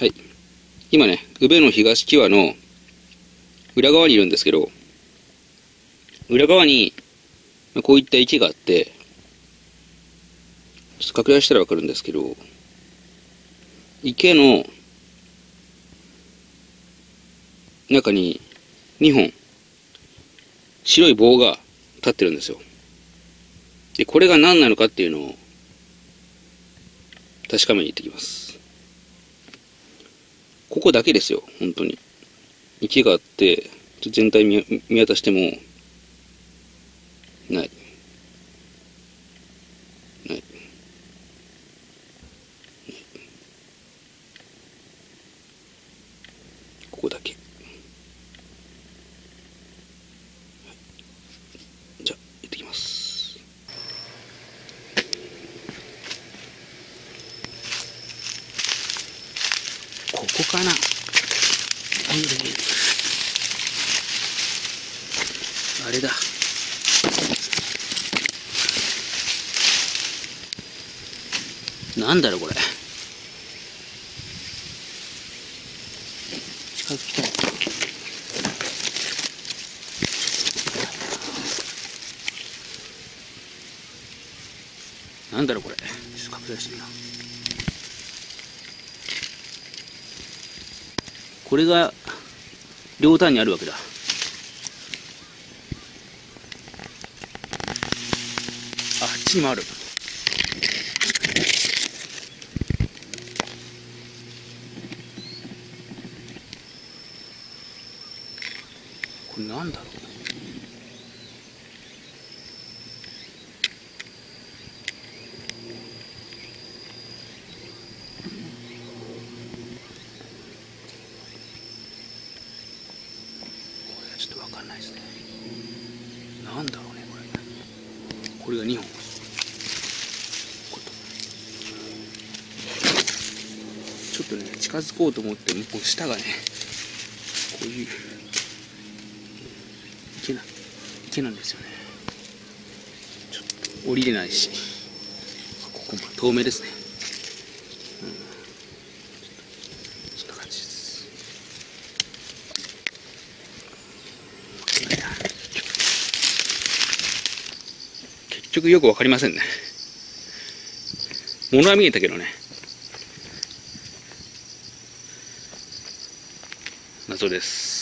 はい。今ね、宇部の東木和の裏側にいるんですけど、裏側にこういった池があって、ちょっと拡大したらわかるんですけど、池の中に2本白い棒が立ってるんですよ。で、これが何なのかっていうのを確かめに行ってきます。ここだけですよ、本当に。池があって、全体見見渡しても、ない。ここだけ。はいじゃあ、行ってきます。ここかなあれだ。なんだろうこれ。近づきたい。なんだろうこれ。ちょっと拡大してみよう。これが両端にあるわけだ。あ、っちにもある。これなんだろうかんないですね。なんだろうねこれ。これが2本。ちょっとね近づこうと思ってもこう下がねこういう池な池なんですよね。ちょっと降りれないし。ここも透明ですね、うん、ちょっとそんな感じです結局よくわかりませんね。物は見えたけどね。謎です。